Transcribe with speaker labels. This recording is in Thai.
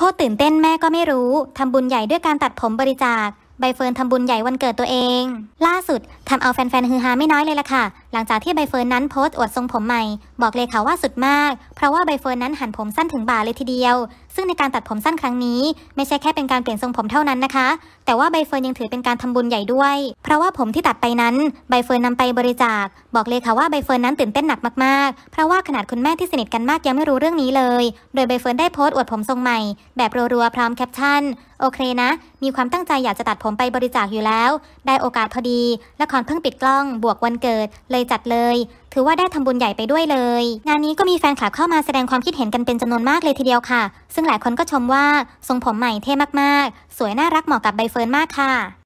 Speaker 1: โคตรตื่นเต้นแม่ก็ไม่รู้ ทำบุญใหญ่ด้วยการตัดผมบริจาค ใบเฟิร์นทำบุญใหญ่วันเกิดตัวเอง ล่าสุด ทำเอาแฟนๆฮือฮาไม่น้อยเลยล่ะค่ะ หลังจากที่ใบเฟิร์นนั้นโพสต์อวดทรงผมใหม่ บอกเลยค่ะว่าสุดมาก เพราะว่าใบเฟิร์นนั้นหั่นผมสั้นถึงบ่าเลยทีเดียว ซึ่งในการตัดผมสั้นครั้งนี้ ไม่ใช่แค่เป็นการเปลี่ยนทรงผมเท่านั้นนะคะ แต่ว่าใบเฟิร์นยังถือเป็นการทำบุญใหญ่ด้วย เพราะว่าผมที่ตัดไปนั้นใบเฟิร์นนำไปบริจาค บอกเลยค่ะว่าใบเฟิร์นนั้นตื่นเต้นหนักมากๆ เพราะว่าขนาดคุณแม่ที่สนิทกันมากยังไม่รู้เรื่องนี้เลย โดยใบเฟิร์นได้โพสต์อวดผมทรงใหม่ แบบรัวๆพร้อมแคปชั่น โอเคนะ มีความตั้งใจอยากจะตัดผมไปบริจาคอยู่แล้ว ได้โอกาสพอดีละครเพิ่งปิดกล้องบวกวันเกิด เลยจัดเลย ถือว่าได้ทำบุญใหญ่ไปด้วยเลย งานนี้ก็มีแฟนคลับเข้ามาแสดงความคิดเห็นกันเป็นจำนวนมากเลยทีเดียวค่ะ ซึ่งหลายคนก็ชมว่าทรงผมใหม่เท่มากๆ สวยน่ารักเหมาะกับใบเฟิร์นมากค่ะ